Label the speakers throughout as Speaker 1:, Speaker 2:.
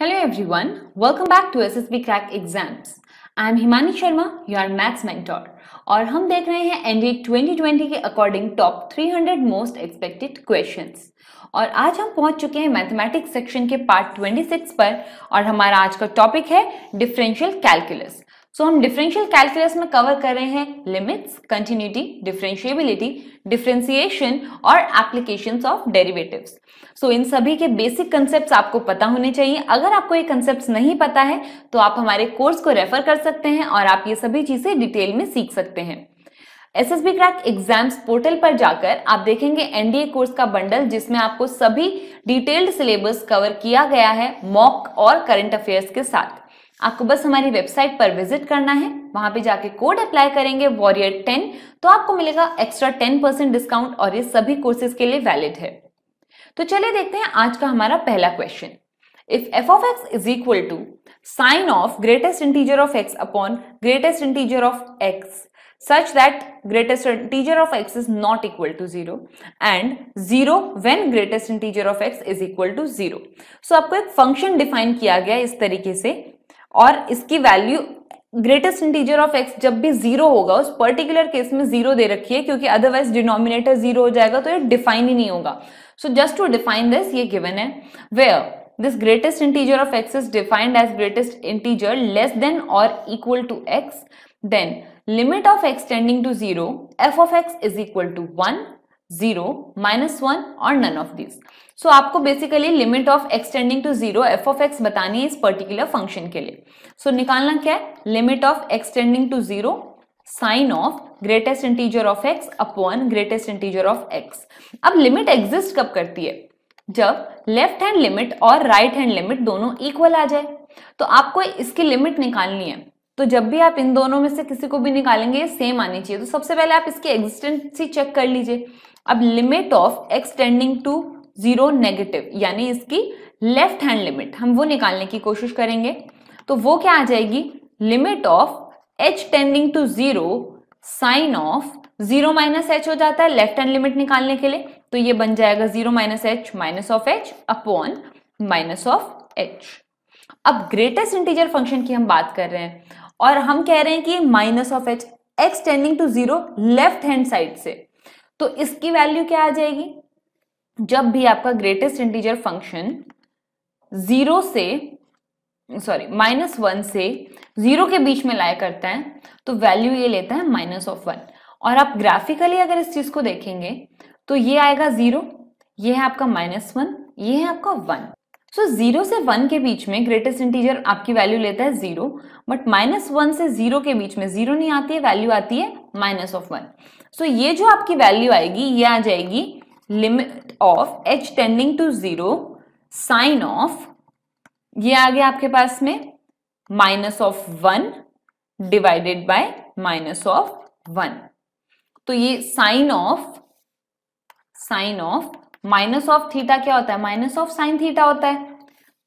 Speaker 1: Hello everyone, welcome back to SSB Crack Exams. I am Himani Sharma, your maths mentor. और हम देख रहे हैं एनडी 2020 के according top 300 most expected questions और आज हम पहुँच चुके हैं मैथमेटिक्स सेक्शन के पार्ट 26 पर और हमारा आज का टॉपिक है डिफरेंशियल कैलकुलस सो हम डिफरेंशियल कैलकुलस में कवर कर रहे हैं लिमिट्स कंटिन्यूटी डिफरेंशिएबिलिटी डिफरेंशिएशन और एप्लीकेशन ऑफ़ डेरिवेटिव्स सो इन सभी के बेसिक कंसेप्ट आपको पता होने चाहिए। अगर आपको ये कंसेप्ट नहीं पता है तो आप हमारे कोर्स को रेफर कर सकते हैं और आप ये सभी चीज़ें डिटेल में सीख सकते हैं। S S B crack exams portal पर जाकर आप देखेंगे एनडीए कोर्स का बंडल जिसमें आपको सभी डिटेल्ड सिलेबस कवर किया गया है मॉक और करंट अफेयर्स के साथ। आपको बस हमारी वेबसाइट पर विज़िट करना है, वहाँ पे जाके कोड अप्लाई करेंगे वॉरियर टेन तो आपको मिलेगा एक्स्ट्रा टेन परसेंट डिस्काउंट और ये सभी कोर्सेज के लिए वैलिड है तो चलिए देखते हैं आज का हमारा पहला question if F of X is equal to sine of greatest integer of X upon greatest integer of X such that greatest integer of x is not equal to 0 and 0 when greatest integer of x is equal to 0. So, आपको एक function define किया गया इस तरीके से और इसकी value greatest integer of X जब भी ज़ीरो होगा, उस पर्टिकुलर केस में ज़ीरो दे रखी है, क्योंकि अदरवाइज़ डिनोमिनेटर ज़ीरो हो जाएगा तो ये डिफाइन ही नहीं होगा। So just to define this ये गिवन है where this greatest integer of X is defined as greatest integer less than और equal to X then limit of x tending to zero F of X is equal to one 0 minus 1 और none of these. So आपको basically limit of x tending to zero F of X बतानी है इस particular function के लिए. सो so, निकालना क्या है? Limit of x tending to zero sine of greatest integer of X upon greatest integer of X अब लिमिट एग्जिस्ट कब करती है? जब लेफ़्ट हैंड लिमिट और राइट हैंड लिमिट दोनों इक्वल आ जाए. तो आपको इसकी लिमिट निकालनी है. तो जब भी आप इन दोनों में से किसी को भी निकालेंगे सेम आनी चाहिए। तो सबसे पहले आप इसकी एग्जिस्टेंसी चेक कर लीजिए। अब limit of x tending to zero negative यानी इसकी लेफ़्ट हैंड लिमिट हम वो निकालने की कोशिश करेंगे। तो वो क्या आ जाएगी? Limit of H tending to zero sine of zero minus H हो जाता है लेफ़्ट हैंड लिमिट निकालने के लिए। तो ये बन जाएगा zero minus H minus of H upon minus of H अब ग्रेटेस्ट इंटीजर फ़ंक्शन की हम बात कर रहे हैं। और हम कह रहे हैं कि minus of H X tending to zero left hand side से। तो इसकी वैल्यू क्या आ जाएगी? जब भी आपका ग्रेटेस्ट इंटीजर फ़ंक्शन ज़ीरो से सॉरी माइनस वन से ज़ीरो के बीच में लाया करता है तो वैल्यू ये लेता है माइनस ऑफ़ वन और आप ग्राफिकली अगर इस चीज़ को देखेंगे तो ये आएगा ज़ीरो ये है आपका माइनस वन ये है आपका वन सो ज़ीरो से वन के बीच में ग्रेटेस्ट इंटीजर आपकी वैल्यू लेता है ज़ीरो बट माइनस वन से ज़ीरो के बीच में ज़ीरो नहीं आती है वैल्यू आती है माइनस ऑफ़ वन सो ये जो आपकी वैल्यू आएगी, ये आ जाएगी limit of h tending to zero sine of ये आ गया आपके पास में minus of one divided by minus of one तो ये sine of sine of minus of theta क्या होता है? माइनस ऑफ़ साइन थीटा होता है।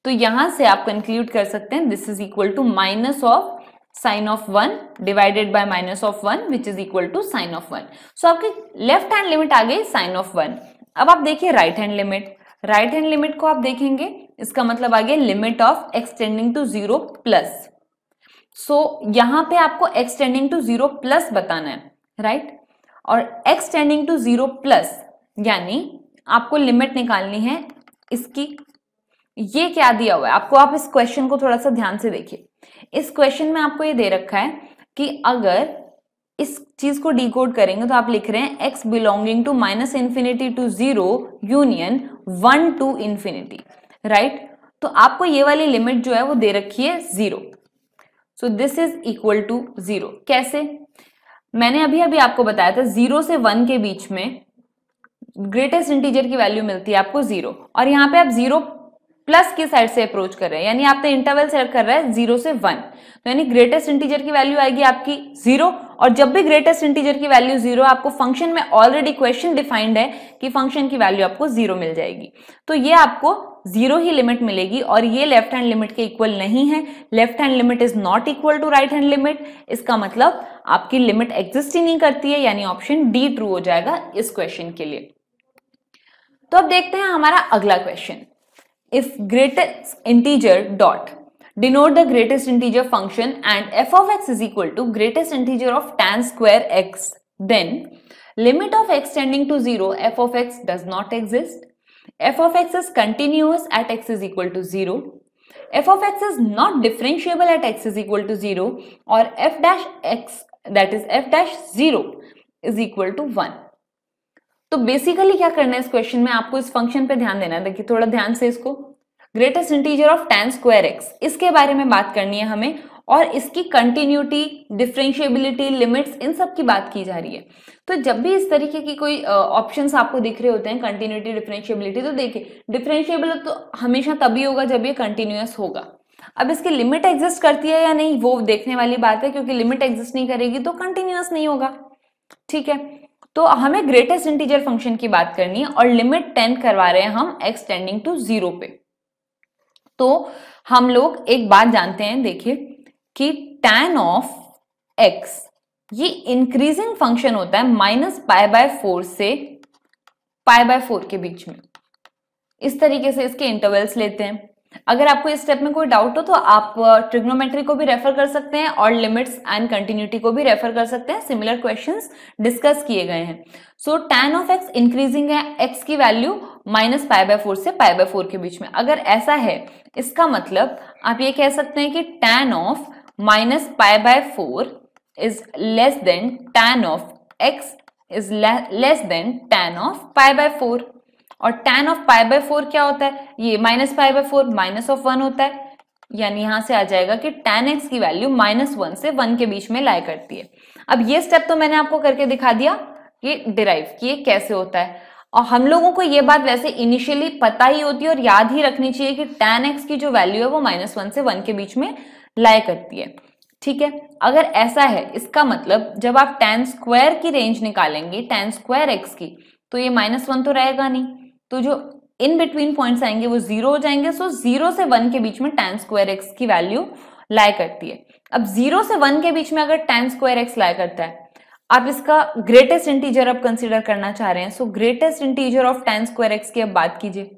Speaker 1: तो यहाँ से आप कंक्लूड कर सकते हैं this is equal to minus of sine of one divided by minus of one which is equal to sine of one so आपकी लेफ़्ट हैंड लिमिट आ गई साइन ऑफ़ वन अब आप देखिए right hand limit right hand limit को आप देखेंगे, इसका मतलब आ गया limit of x tending to zero plus so यहाँ पे आपको x tending to zero plus बताना है राइट right? और x tending to zero plus यानी आपको लिमिट निकालनी है इसकी। ये क्या दिया हुआ है? आपको, आप इस क्वेश्चन को थोड़ा सा ध्यान से देखिए। इस क्वेश्चन में आपको ये दे रखा है कि अगर इस चीज़ को डिकोड करेंगे तो आप लिख रहे हैं x belonging to minus infinity to zero union one to infinity right तो आपको ये वाली लिमिट जो है वो दे रखी है zero so this is equal to zero कैसे? मैंने अभी अभी आपको बताया था ज़ीरो से वन के बीच में ग्रेटेस्ट इंटीजर की वैल्यू मिलती है आपको ज़ीरो और यहाँ पे आप ज़ीरो प्लस की साइड से अप्रोच कर रहे हैं? यानी आपने इंटरवल सेलेक्ट कर रहा है ज़ीरो से वन तो यानी ग्रेटेस्ट इंटीजर की वैल्यू आएगी आपकी ज़ीरो और जब भी ग्रेटेस्ट इंटीजर की वैल्यू ज़ीरो आपको फ़ंक्शन में ऑलरेडी क्वेश्चन डिफाइंड है कि फ़ंक्शन की वैल्यू आपको ज़ीरो मिल जाएगी। तो ये आपको ज़ीरो ही लिमिट मिलेगी और ये लेफ़्ट हैंड लिमिट के इक्वल नहीं है। Left hand limit is not equal to right hand limit इसका मतलब आपकी लिमिट एग्जिस्ट ही नहीं करती है। यानी ऑप्शन डी ट्रू हो जाएगा इस क्वेश्चन के लिए। तो अब देखते हैं हमारा अगला question if greatest integer dot denote the greatest integer function and f of x is equal to greatest integer of tan square x then limit of x tending to 0 f of x does not exist f of x is continuous at x is equal to 0 f of x is not differentiable at x is equal to 0 or f dash x that is f dash 0 is equal to 1 तो basically क्या करना है इस question में? आपको इस function पे ध्यान देना है। देखिए, थोड़ा ध्यान से इसको। Greatest integer of tan square x इसके बारे में बात करनी है हमें और इसकी कंटिन्यूटी डिफ्रेंशिएबिलिटी लिमिट्स इन सब की बात की जा रही है। तो जब भी इस तरीके की कोई ऑप्शंस आपको दिख रहे होते हैं कंटिन्यूटी डिफ्रेंशिएबिलिटी तो देखिए डिफ्रेंशिएबल तो हमेशा तभी होगा जब ये कंटिन्यूस होगा। अब इसकी लिमिट एग्जिस्ट करती है या नहीं, वो देखने वाली बात है, क्योंकि लिमिट एग्जिस्ट नहीं करेगी तो कंटिन्यूस नहीं होगा। ठीक है? तो हमें ग्रेटेस्ट इंटीजर फ़ंक्शन की बात करनी है और लिमिट टेन करवा रहे हैं हम एक्सटेंडिंग टू ज़ीरो पे। तो हम लोग एक बात जानते हैं, देखिए, कि tan ऑफ़ एक्स ये इंक्रीजिंग फ़ंक्शन होता है माइनस पाई बाय फोर से पाई बाय फोर के बीच में। इस तरीके से इसके इंटरवल्स लेते हैं। अगर आपको इस स्टेप में कोई डाउट हो तो आप ट्रिग्नोमेट्री को भी रेफर कर सकते हैं और लिमिट्स एंड कंटिन्यूटी को भी रेफर कर सकते हैं। सिमिलर क्वेश्चंस डिस्कस किए गए हैं। So tan of x increasing है एक्स की value minus pi by four से पाई बाय फोर के बीच में। अगर ऐसा है, इसका मतलब आप ये कह सकते हैं कि tan of minus pi by four is less than tan of x is less than tan of pi by four और tan of pi by four क्या होता है? ये minus pi by four minus of one होता है। यानी यहाँ से आ जाएगा कि tan x की वैल्यू माइनस वन से वन के बीच में लाई करती है। अब ये स्टेप तो मैंने आपको करके दिखा दिया कि डिराइव कि ये कैसे होता है। और हम लोगों को ये बात वैसे इनिशियली पता ही होती है और याद ही रखनी चाहिए कि tan x की जो वैल्यू है वो माइनस वन से वन के बीच में लाई करती है। ठीक है? अगर ऐसा है, इसका मतलब जब आप tan स्क्वायर की रेंज निकालेंगे, tan स्क्वायर x की तो ये माइनस वन तो रहेगा नहीं। तो जो इन बिटवीन पॉइंट्स आएँगे वो ज़ीरो हो जाएँगे सो ज़ीरो से वन के बीच में टेन स्क्वायर एक्स की वैल्यू लाई करती है। अब ज़ीरो से वन के बीच में अगर टेन स्क्वायर एक्स लाई करता है आप इसका ग्रेटेस्ट इंटीजर अब कंसीडर करना चाह रहे हैं so greatest integer of tan square x की अब बात कीजिए।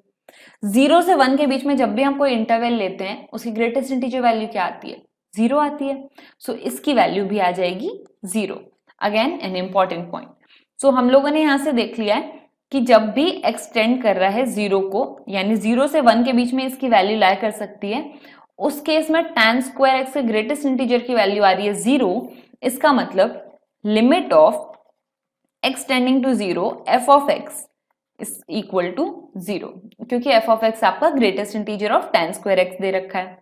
Speaker 1: ज़ीरो से वन के बीच में जब भी हम कोई इंटरवल लेते हैं उसकी ग्रेटेस्ट इंटीजर वैल्यू क्या आती है? ज़ीरो आती है। सो so, इसकी वैल्यू भी आ जाएगी zero again an important point so हम लोगों ने यहाँ से देख लिया है कि जब भी एक्सटेंड कर रहा है ज़ीरो को, यानी ज़ीरो से वन के बीच में इसकी वैल्यू लाई कर सकती है, उस केस में टेन स्क्वायर एक्स के ग्रेटेस्ट इंटीजर की वैल्यू आ रही है ज़ीरो इसका मतलब limit of x tending to zero f of x is equal to zero क्योंकि एफ़ ऑफ़ एक्स आपका greatest integer of tan square x दे रखा है।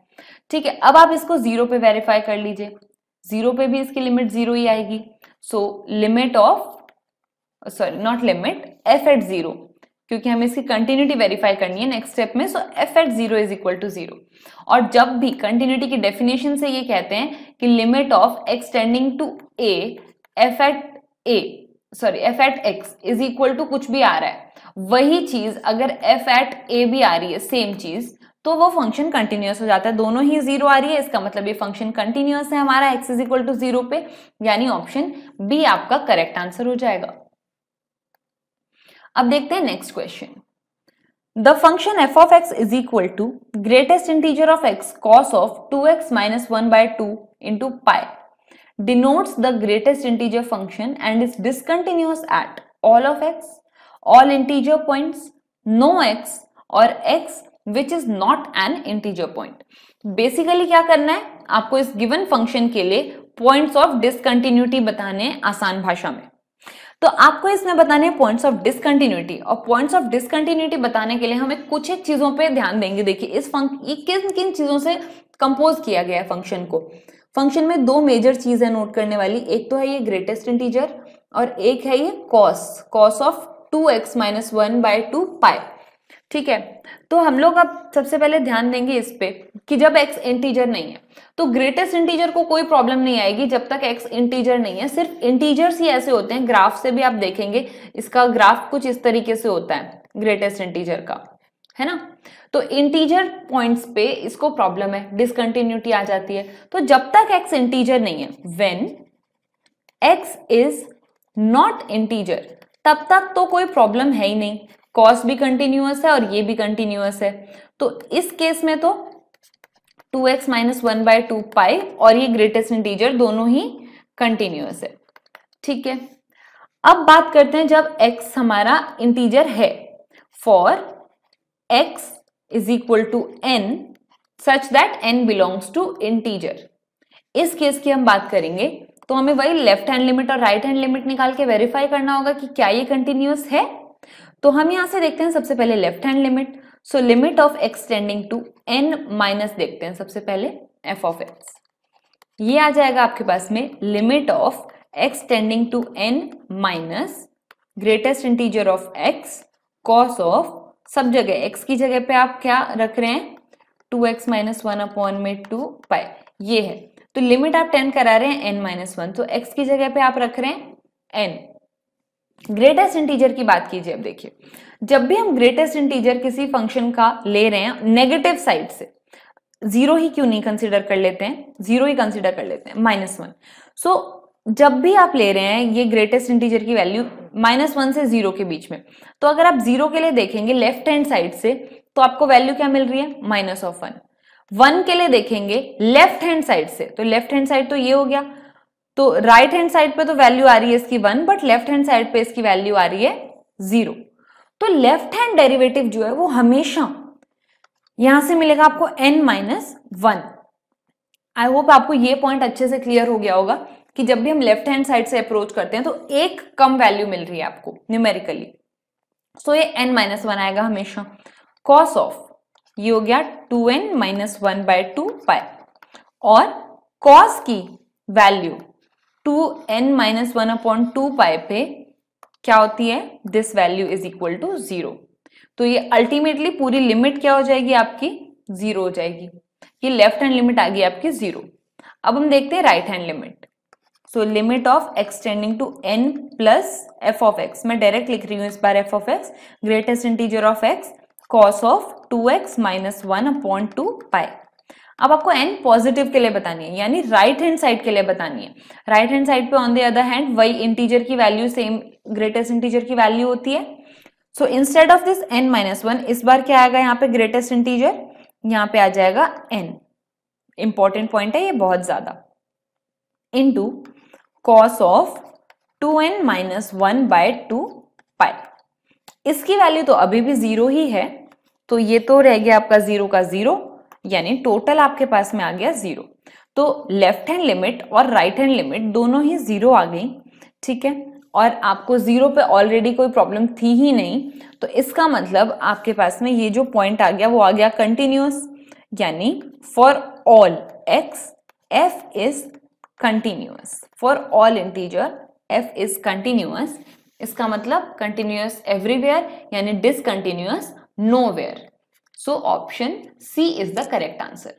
Speaker 1: ठीक है, अब आप इसको ज़ीरो पे वेरीफाई कर लीजिए। ज़ीरो पे भी इसकी लिमिट ज़ीरो ही आएगी। So limit of sorry not limit f at zero क्योंकि हमें इसकी कंटिन्यूटी वेरीफाई करनी है नेक्स्ट स्टेप में so f at zero is equal to zero और जब भी कंटिन्यूटी की डेफिनेशन से ये कहते हैं कि limit of x tending to a f at a sorry f at x is equal to कुछ भी आ रहा है, वही चीज़ अगर एफ़ एट ए भी आ रही है सेम चीज़ तो वो फ़ंक्शन कंटिन्यूस हो जाता है। दोनों ही ज़ीरो आ रही है, इसका मतलब ये फ़ंक्शन कंटिन्यूस है हमारा x is equal to zero पे, यानी ऑप्शन बी आपका करेक्ट आंसर हो जाएगा। अब देखते हैं next question the function f of x is equal to greatest integer of x cos of two x minus one by two into pi denotes the greatest integer function and is discontinuous at all of x, all integer points, no x और x which is not an integer point basically क्या करना है? आपको इस given function के लिए points of discontinuity बताने आसान भाषा में। तो आपको इसमें बताने पॉइंट्स ऑफ़ डिसकंटिन्यूटी और पॉइंट्स ऑफ़ डिसकंटिन्यूटी बताने के लिए हमें कुछ एक चीज़ों पे ध्यान देंगे। देखिए, इस फंक ये किन किन चीज़ों से कंपोज किया गया है फ़ंक्शन को? फ़ंक्शन में दो मेजर चीज़ है नोट करने वाली, एक तो है ये ग्रेटेस्ट इंटीजर और एक है ये cos cos of two x minus one by two pi ठीक है? तो हम लोग अब सबसे पहले ध्यान देंगे इस पे कि जब x इंटीजर नहीं है तो ग्रेटेस्ट इंटीजर को कोई प्रॉब्लम नहीं आएगी जब तक x इंटीजर नहीं है। सिर्फ़ इंटीजर्स ही ऐसे होते हैं ग्राफ से भी आप देखेंगे, इसका ग्राफ कुछ इस तरीके से होता है ग्रेटेस्ट इंटीजर का, है ना? तो इंटीजर पॉइंट्स पे इसको प्रॉब्लम है डिसकंटिन्यूटी आ जाती है। तो जब तक x इंटीजर नहीं है when x is not integer तब तक तो कोई प्रॉब्लम है ही नहीं। कॉस भी कंटिन्यूअस है और ये भी कंटिन्यूअस है। तो इस केस में तो two x minus one by two pi और ये ग्रेटेस्ट इंटीजर दोनों ही कंटिन्यूअस है। ठीक है? अब बात करते हैं जब x हमारा इंटीजर है। For x is equal to n such that n belongs to integer इस केस की हम बात करेंगे तो हमें वही लेफ़्ट हैंड लिमिट और राइट हैंड लिमिट निकाल के वेरीफाई करना होगा कि क्या ये कंटिन्यूस है तो हम यहाँ से देखते हैं सबसे पहले left hand limit so limit of x tending to n minus देखते हैं सबसे पहले एफ़ ऑफ़ एक्स ये आ जाएगा आपके पास में limit of x tending to n minus greatest integer of x cos of सब जगह एक्स की जगह पे आप क्या रख रहे हैं? Two x minus one upon में टू पाई ये है। तो लिमिट आप टेन करा रहे हैं एन माइनस वन तो एक्स की जगह पे आप रख रहे हैं एन ग्रेटेस्ट इंटीजर की बात कीजिए अब देखिए। जब भी हम ग्रेटेस्ट इंटीजर किसी फ़ंक्शन का ले रहे हैं नेगेटिव साइड से ज़ीरो ही क्यों नहीं कंसिडर कर लेते हैं? ज़ीरो ही कंसिडर कर लेते हैं माइनस वन सो जब भी आप ले रहे हैं, ये ग्रेटेस्ट इंटीजर की वैल्यू माइनस वन से ज़ीरो के बीच में। तो अगर आप ज़ीरो के लिए देखेंगे लेफ़्ट हैंड साइड से तो आपको वैल्यू क्या मिल रही है? माइनस ऑफ़ वन वन के लिए देखेंगे लेफ़्ट हैंड साइड से तो लेफ़्ट हैंड साइड तो ये हो गया। तो राइट हैंड साइड पे तो वैल्यू आ रही है इसकी one but left hand side पे इसकी वैल्यू आ रही है ज़ीरो तो लेफ़्ट हैंड डेरिवेटिव जो है वो हमेशा यहाँ से मिलेगा आपको n minus one I hope आपको ये पॉइंट अच्छे से क्लियर हो गया होगा कि जब भी हम लेफ़्ट हैंड साइड से अप्रोच करते हैं तो एक कम वैल्यू मिल रही है आपको न्यूमेरिकली सो ये एन माइनस वन आएगा हमेशा. कॉस ऑफ़ ये हो गया two n minus one by two pi और कॉस की value two n minus one upon two pi पे क्या होती है? This value is equal to zero तो ये अल्टीमेटली पूरी लिमिट क्या हो जाएगी आपकी? ज़ीरो हो जाएगी। ये लेफ़्ट हैंड लिमिट आ गई आपकी ज़ीरो अब हम देखते हैं right hand limit so limit of x tending to n plus f of x मैं डायरेक्ट लिख रही हूँ इस बार f of x greatest integer of x cos of two x minus one upon two pi अब आपको N positive के लिए बतानी है, यानी राइट हैंड साइड के लिए बतानी है। राइट हैंड साइड पे ऑन द अदर हैंड वही इंटीजर की वैल्यू सेम ग्रेटेस्ट इंटीजर की वैल्यू होती है। So instead of this n minus one इस बार क्या आएगा यहाँ पे? ग्रेटेस्ट इंटीजर यहाँ पे आ जाएगा एन इंपॉर्टेंट पॉइंट है ये बहुत ज़्यादा। Into cos of two n minus one by two pi इसकी वैल्यू तो अभी भी ज़ीरो ही है तो ये तो रह गया आपका ज़ीरो का ज़ीरो यानी टोटल आपके पास में आ गया ज़ीरो तो लेफ़्ट हैंड लिमिट और राइट हैंड लिमिट दोनों ही ज़ीरो आ गई, ठीक है? और आपको ज़ीरो पे ऑलरेडी कोई प्रॉब्लम थी ही नहीं तो इसका मतलब आपके पास में ये जो पॉइंट आ गया वो आ गया कंटिन्यूस यानी for all x f is continuous for all integer f is continuous इसका मतलब कंटिन्यूस एवरीवेयर यानी discontinuous nowhere so option C is the correct answer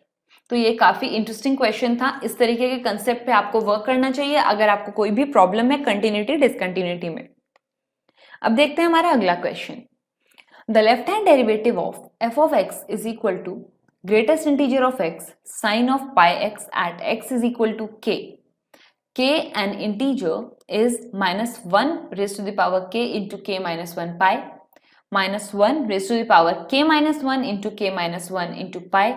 Speaker 1: तो ये काफ़ी इंटरेस्टिंग क्वेश्चन था। इस तरीके के कंसेप्ट पे आपको वर्क करना चाहिए, अगर आपको कोई भी प्रॉब्लम है कंटिन्यूटी डिसकंटिन्यूटी में। अब देखते हैं हमारा अगला question the left hand derivative of f of x is equal to greatest integer of x sine of pi x at x is equal to k k an integer is minus 1 raised to the power k into k minus 1 pi minus 1 raised to the power k minus 1 into k minus 1 into pi,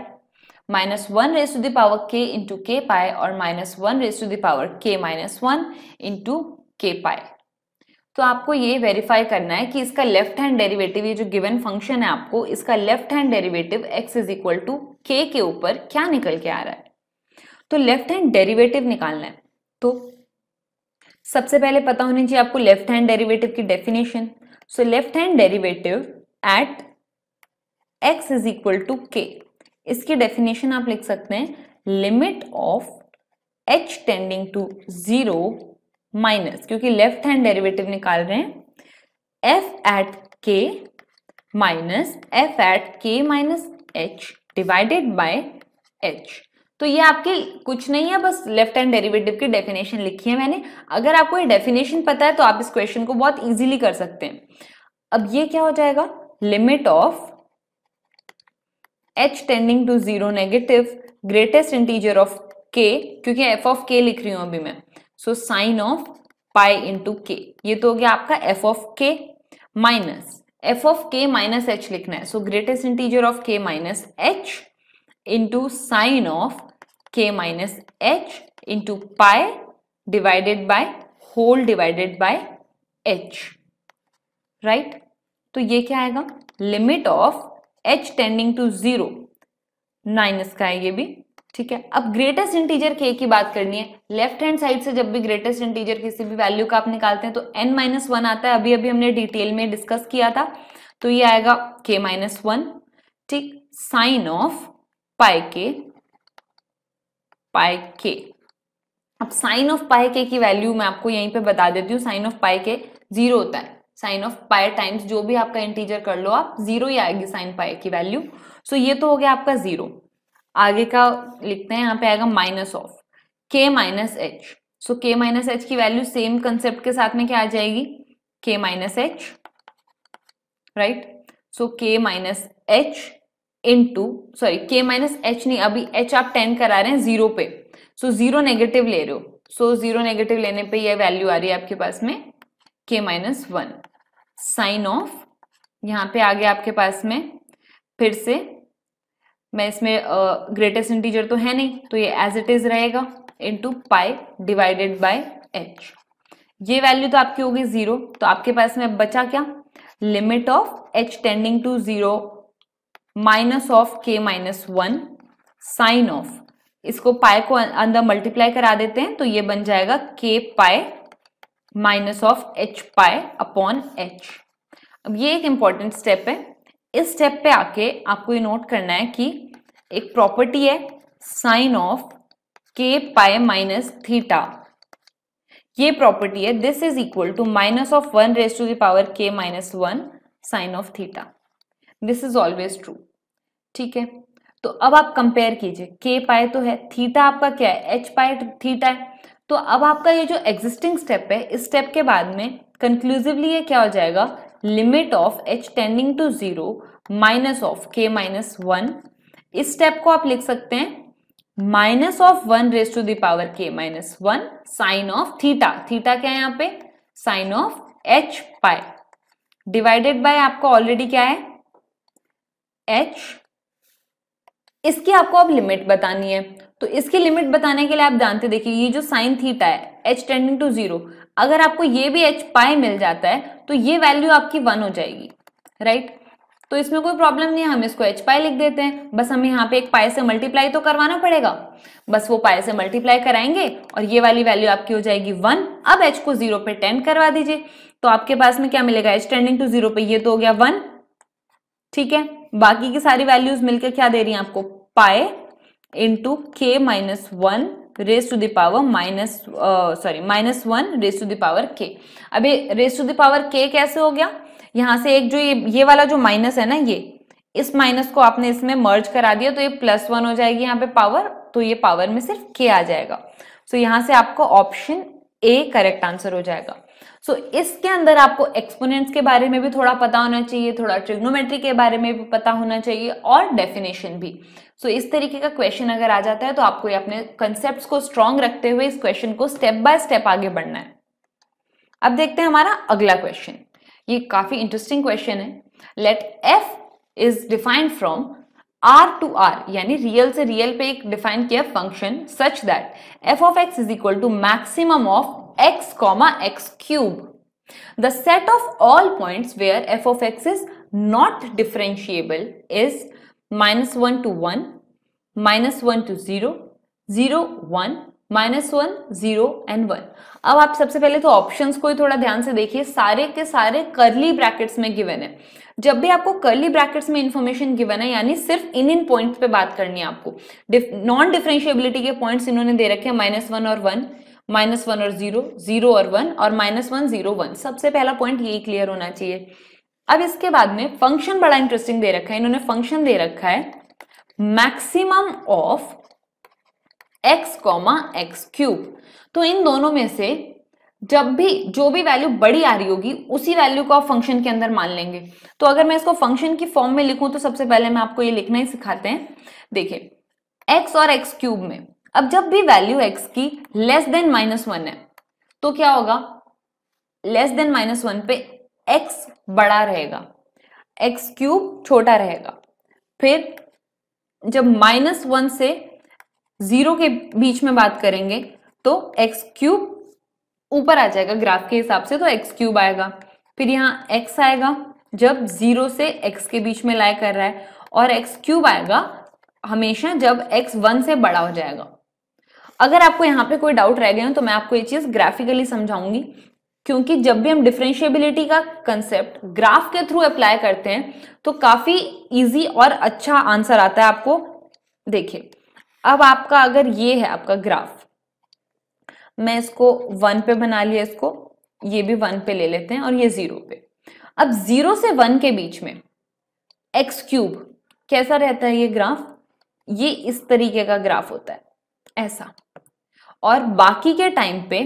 Speaker 1: minus 1 raised to the power k into k pi, or minus 1 raised to the power k minus 1 into k pi. तो आपको ये verify करना है कि इसका left hand derivative ये जो given function है आपको, इसका left hand derivative x is equal to k के ऊपर क्या निकल के आ रहा है? तो लेफ़्ट हैंड डेरिवेटिव निकालना है। तो सबसे पहले पता होनी चाहिए आपको लेफ़्ट हैंड डेरिवेटिव की definition So, left hand derivative at x is equal to k. इसकी डेफिनेशन आप लिख सकते हैं limit of h tending to zero minus क्योंकि लेफ़्ट हैंड डेरिवेटिव निकाल रहे हैं, f at k minus f at k minus h divided by h तो ये आपके कुछ नहीं है, बस लेफ़्ट हैंड डेरिवेटिव की डेफिनेशन लिखी है मैंने। अगर आपको ये डेफिनेशन पता है तो आप इस क्वेश्चन को बहुत इजीली कर सकते हैं। अब ये क्या हो जाएगा? Limit of h tending to zero negative greatest integer of k क्योंकि एफ़ ऑफ़ के लिख रही हूँ अभी मैं। So sine of pi into k ये तो हो गया आपका f of k minus f of k minus h लिखना है। So greatest integer of k minus h into sine of k minus h into pi divided by whole divided by h right तो ये क्या आएगा? Limit of h tending to zero minus का है ये भी, ठीक है? अब ग्रेटेस्ट इंटीजर के की बात करनी है। लेफ़्ट हैंड साइड से जब भी ग्रेटेस्ट इंटीजर किसी भी वैल्यू का आप निकालते हैं तो एन माइनस वन आता है। अभी अभी हमने डिटेल में डिस्कस किया था। तो ये आएगा के माइनस वन ठीक? Sine of pi k pi k. अब साइन ऑफ़ पाई के की वैल्यू मैं आपको यहीं पे बता देती हूँ। साइन ऑफ़ पाई के ज़ीरो होता है। साइन ऑफ़ पाए टाइम्स जो भी आपका इंटीजर कर लो आप, ज़ीरो ही आएगी साइन पाए की वैल्यू। सो ये तो हो गया आपका ज़ीरो। आगे का लिखते हैं, यहाँ पे आएगा minus of. K minus h so k minus h की वैल्यू सेम कंसेप्ट के साथ में क्या आ जाएगी? के minus h right? So k minus h into sorry k minus h नहीं अभी एच आप टेन करा रहे हैं ज़ीरो पे। सो ज़ीरो नेगेटिव ले रहे हो। सो ज़ीरो नेगेटिव लेने पे ये वैल्यू आ रही है आपके पास में के माइनस वन साइन ऑफ़ यहाँ पे आ गया आपके पास में फिर से मैं इसमें ग्रेटेस्ट uh, इंटीजर तो है नहीं तो ये एज इट इज़ रहेगा into pi divided by h ये वैल्यू तो आपकी होगी ज़ीरो तो आपके पास में बचा क्या? Limit of h tending to zero minus of k minus one sine of. इसको पाए को अंदर मल्टीप्लाई करा देते हैं तो ये बन जाएगा k pi minus of h pi upon h. अब ये एक इंपॉर्टेंट स्टेप है। इस स्टेप पे आके आपको ये नोट करना है कि एक प्रॉपर्टी है sine of k pi minus theta. ये प्रॉपर्टी है, this is equal to minus of one raise to the power k minus one sine of theta. This is always true ठीक है? तो अब आप कंपेयर कीजिए। के पाए तो है थीटा आपका क्या है? एच पाए थीटा है। तो अब आपका ये जो एग्जिस्टिंग स्टेप है, इस स्टेप के बाद में कंक्लूसिवली ये क्या हो जाएगा? Limit of h tending to zero minus of k minus one इस स्टेप को आप लिख सकते हैं। Minus of one raise to the power k minus one sine of theta theta क्या है यहाँ पे? Sine of h pi. Divided by आपका ऑलरेडी क्या है? एच इसकी आपको अब लिमिट बतानी है। तो इसकी लिमिट बताने के लिए आप जानते देखिए, ये जो साइन थीटा है एच टेंडिंग टू ज़ीरो अगर आपको ये भी एच पाई मिल जाता है तो ये वैल्यू आपकी वन हो जाएगी राइट तो इसमें कोई प्रॉब्लम नहीं है, हम इसको एच पाई लिख देते हैं। बस हमें यहाँ पे एक पाई से मल्टीप्लाई तो करवाना पड़ेगा। बस वो पाई से मल्टीप्लाई कराएँगे और ये वाली वैल्यू आपकी हो जाएगी वन अब एच को ज़ीरो पे टेन करवा दीजिए। तो आपके पास में क्या मिलेगा? एच टेंडिंग टू ज़ीरो पे ये तो हो गया वन ठीक है? बाकी की सारी वैल्यूज़ मिलकर क्या दे रही है आपको? Pi into k minus one raise to the power minus sorry minus one raise to the power k अभी रेस टू दावर के कैसे हो गया? यहाँ से एक जो ये ये वाला जो माइनस है ना ये इस माइनस को आपने इसमें मर्ज करा दिया तो ये प्लस वन हो जाएगी यहाँ पे पावर तो ये पावर में सिर्फ़ के आ जाएगा। सो so, यहाँ से आपको ऑप्शन ए करेक्ट आंसर हो जाएगा। सो so, इसके अंदर आपको एक्सपोनेंट्स के बारे में भी थोड़ा पता होना चाहिए थोड़ा ट्रिग्नोमेट्री के बारे में भी पता होना चाहिए और डेफिनेशन भी। सो so, इस तरीके का क्वेश्चन अगर आ जाता है तो आपको ये अपने कंसेप्ट को स्ट्रॉन्ग रखते हुए इस क्वेश्चन को स्टेप बाय स्टेप आगे बढ़ना है। अब देखते हैं हमारा अगला क्वेश्चन ये काफ़ी इंटरेस्टिंग क्वेश्चन है। Let f is defined from R to R यानी रियल से रियल पे एक डिफाइन किया function such that f of x is equal to maximum of x comma x cube the set of all points where f of x is not differentiable is minus one to one minus one to zero zero one minus one zero and one अब आप सबसे पहले तो options को ही थोड़ा ध्यान से देखिए। सारे के सारे करली ब्रैकेट्स में गिवन है। जब भी आपको करली ब्रैकेट्स में इंफॉर्मेशन गिवन है, यानी सिर्फ़ इन इन पॉइंट्स पे बात करनी है आपको। नॉन डिफरेंशिएबिलिटी के पॉइंट्स इन्होंने दे रखे हैं माइनस वन और वन माइनस वन और ज़ीरो ज़ीरो और वन और माइनस वन, ज़ीरो, वन। सबसे पहला पॉइंट यही क्लियर होना चाहिए। अब इसके बाद में फ़ंक्शन बड़ा इंटरेस्टिंग दे रखा है। इन्होंने फ़ंक्शन दे रखा है maximum of x comma x cube तो इन दोनों में से जब भी, जो भी वैल्यू बड़ी आ रही होगी, उसी वैल्यू को आप फ़ंक्शन के अंदर मान लेंगे। तो अगर मैं इसको फ़ंक्शन की फॉर्म में लिखूं तो सबसे पहले मैं आपको ये लिखना ही सिखाते हैं। देखिए एक्स और एक्स क्यूब में अब जब भी वैल्यू एक्स की लेस देन माइनस वन है तो क्या होगा? लेस देन माइनस वन पे एक्स बड़ा रहेगा। एक्स क्यूब छोटा रहेगा। फिर जब माइनस वन से ज़ीरो के बीच में बात करेंगे तो एक्स क्यूब ऊपर आ जाएगा ग्राफ के हिसाब से तो एक्स क्यूब आएगा। फिर यहाँ एक्स आएगा, जब ज़ीरो से एक्स के बीच में लाई कर रहा है, और एक्स क्यूब आएगा हमेशा जब एक्स वन से बड़ा हो जाएगा। अगर आपको यहाँ पे कोई डाउट रह गया तो मैं आपको ये चीज़ ग्राफिकली समझाऊँगी। क्योंकि जब भी हम डिफ्रेंशिएबिलिटी का कंसेप्ट ग्राफ के थ्रू अप्लाई करते हैं तो काफ़ी इजी और अच्छा आंसर आता है आपको। देखिए, अब आपका अगर ये है आपका ग्राफ मैं इसको वन पे बना लिया इसको, ये भी वन पे ले लेते हैं और ये ज़ीरो पे। अब ज़ीरो से वन के बीच में एक्स क्यूब कैसा रहता है ये ग्राफ ये इस तरीके का ग्राफ होता है। ऐसा। और बाकी के टाइम पे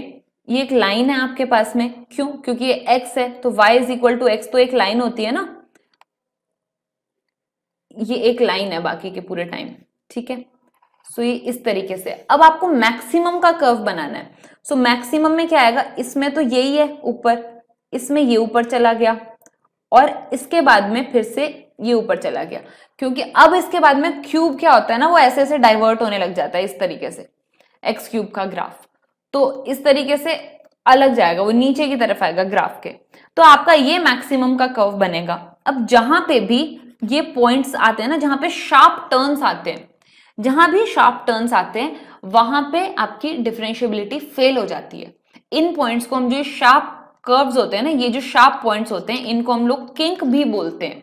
Speaker 1: ये एक लाइन है आपके पास में। क्यों? क्योंकि ये एक्स है तो y is equal to x तो एक लाइन होती है ना? ये एक लाइन है बाकी के पूरे टाइम ठीक है? सो ये इस तरीके से। अब आपको मैक्सिमम का कर्व बनाना है। सो मैक्सिमम में क्या आएगा? इसमें तो यही है, ऊपर। इसमें ये ऊपर चला गया। और इसके बाद में फिर से ये ऊपर चला गया। क्योंकि अब इसके बाद में क्यूब क्या होता है ना, वो ऐसे ऐसे डाइवर्ट होने लग जाता है इस तरीके से। एक्स क्यूब का ग्राफ तो इस तरीके से अलग जाएगा, वो नीचे की तरफ़ आएगा ग्राफ के। तो आपका ये मैक्सिमम का कर्व बनेगा। अब जहाँ पे भी ये पॉइंट्स आते हैं ना, जहाँ पे शार्प टर्न्स आते हैं, जहाँ भी शार्प टर्न्स आते हैं, वहाँ पे आपकी डिफरेंशियबिलिटी फेल हो जाती है। इन पॉइंट्स को हम जो शार्प कर्व्स होते हैं ना, ये जो शार्प पॉइंट्स होते हैं, इनको हम लोग किंक भी बोलते हैं।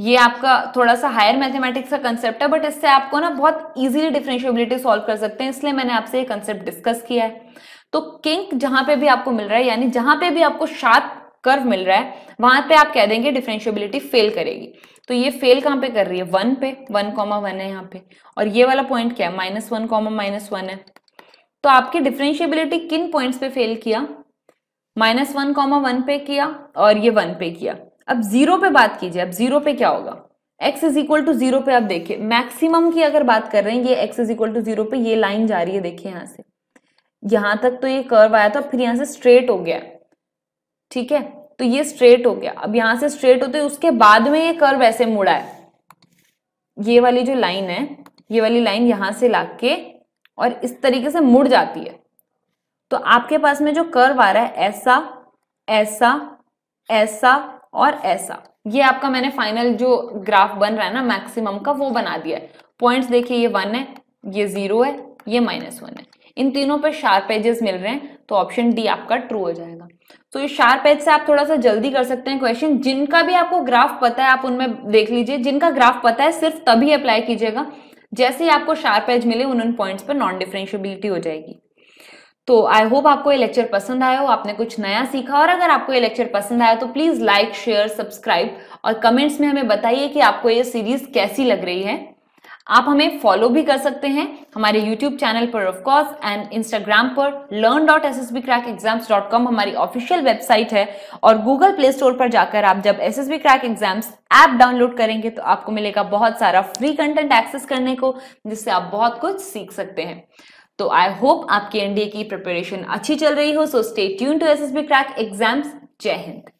Speaker 1: ये आपका थोड़ा सा हायर मैथमेटिक्स का कंसेप्ट है बट इससे आपको ना बहुत इजीली डिफरेंशियबिलिटी सॉल्व कर सकते हैं, इसलिए मैंने आपसे ये कंसेप्ट डिस्कस किया है। तो किंक जहाँ पे भी आपको मिल रहा है, यानी जहाँ पे भी आपको शार्प कर्व मिल रहा है, वहाँ पे आप कह देंगे डिफरेंशियबिलिटी फेल करेगी। तो ये फेल कहाँ पे कर रही है? वन पे, वन कॉमा वन है यहाँ पे। और ये वाला पॉइंट क्या है? Minus one comma minus one है। तो आपकी डिफरेंशियबिलिटी किन पॉइंट्स पे फेल किया? माइनस वन कॉमा वन पे किया और ये वन पे किया। अब ज़ीरो पे बात कीजिए, अब ज़ीरो पे क्या होगा? X is equal to zero पे आप देखिए मैक्सिमम की अगर बात कर रहे हैं, ये x is equal to zero पे, ये लाइन जा रही है, देखिए यहाँ से। यहाँ तक तो ये कर्व आया था, फिर यहाँ से स्ट्रेट हो गया। ठीक है? तो ये स्ट्रेट हो गया। अब यहाँ से स्ट्रेट होते उसके बाद में ये कर्व ऐसे मुड़ा है। ये वाली जो लाइन है, ये वाली लाइन यहाँ से लाके के और इस तरीके से मुड़ जाती है। तो आपके पास में जो कर्व आ रहा है, ऐसा ऐसा ऐसा और ऐसा। ये आपका मैंने फाइनल जो ग्राफ बन रहा है ना मैक्सिमम का, वो बना दिया है। पॉइंट्स देखिए, ये वन है, ये ज़ीरो है, ये माइनस वन है। इन तीनों पर शार्प एजेस मिल रहे हैं तो ऑप्शन डी आपका ट्रू हो जाएगा। तो ये शार्प एज से आप थोड़ा सा जल्दी कर सकते हैं क्वेश्चन जिनका भी आपको ग्राफ पता है, आप उनमें देख लीजिए। जिनका ग्राफ पता है, सिर्फ़ तभी अप्लाई कीजिएगा। जैसे ही आपको शार्प एज मिले, उन पॉइंट्स पर नॉन डिफरेंशियबिलिटी हो जाएगी। तो आई होप आपको ये लेक्चर पसंद आया हो, आपने कुछ नया सीखा और अगर आपको ये लेक्चर पसंद आया तो प्लीज़ लाइक शेयर सब्सक्राइब और कमेंट्स में हमें बताइए कि आपको ये सीरीज़ कैसी लग रही है। आप हमें फॉलो भी कर सकते हैं हमारे यूट्यूब चैनल पर ऑफ़ कोर्स एंड इंस्टाग्राम पर learn dot S S B crack exams dot com हमारी ऑफिशियल वेबसाइट है और गूगल प्ले स्टोर पर जाकर आप जब S S B crack exams app download करेंगे तो आपको मिलेगा बहुत सारा फ्री कंटेंट एक्सेस करने को, जिससे आप बहुत कुछ सीख सकते हैं। तो आई होप आपकी एनडीए की प्रिपरेशन अच्छी चल रही हो so stay tuned to S S B crack exams जय हिंद.